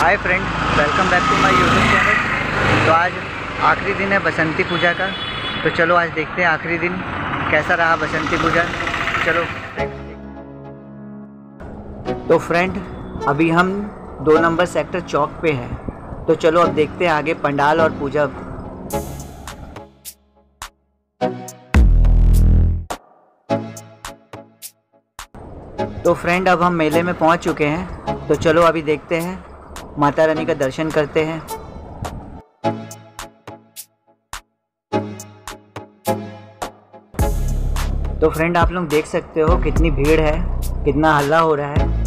Hi friend welcome back to my YouTube channel तो आज आखिरी दिन है बसंती पूजा का। तो चलो आज देखते हैं आखिरी दिन, कैसा रहा बसंती पूजा। चलो तो फ्रेंड अभी हम दो नंबर सेक्टर चौक पे हैं। तो चलो अब देखते हैं आगे पंडाल और पूजा। तो फ्रेंड अब हम मेले में पहुँच चुके हैं। तो चलो अभी देखते हैं। माता रानी का दर्शन करते हैं। तो फ्रेंड, आप लोग देख सकते हो कितनी भीड़ है, कितना हल्ला हो रहा है।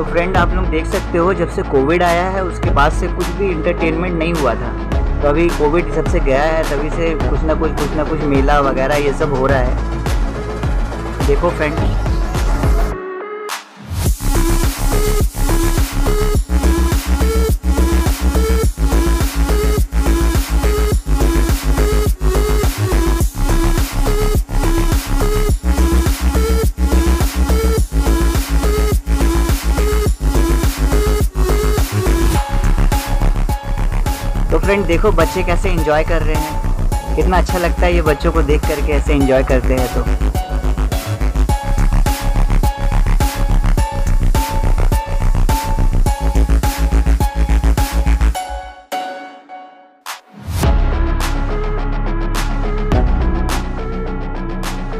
तो फ्रेंड आप लोग देख सकते हो, जब से कोविड आया है, उसके बाद से कुछ भी इंटरटेनमेंट नहीं हुआ था। तो अभी कोविड जब से गया है, तभी से कुछ ना कुछ कुछ ना कुछ मेला वगैरह ये सब हो रहा है। देखो फ्रेंड तो फ्रेंड देखो बच्चे कैसे इंजॉय कर रहे हैं। कितना अच्छा लगता है ये बच्चों को देख करके ऐसे इंजॉय करते हैं तो।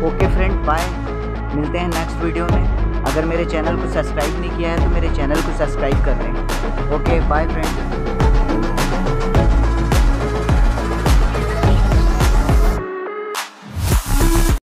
ओके फ्रेंड बाय मिलते हैं नेक्स्ट वीडियो में। अगर मेरे चैनल को सब्सक्राइब नहीं किया है तो मेरे चैनल को सब्सक्राइब कर लें। Okay bye friend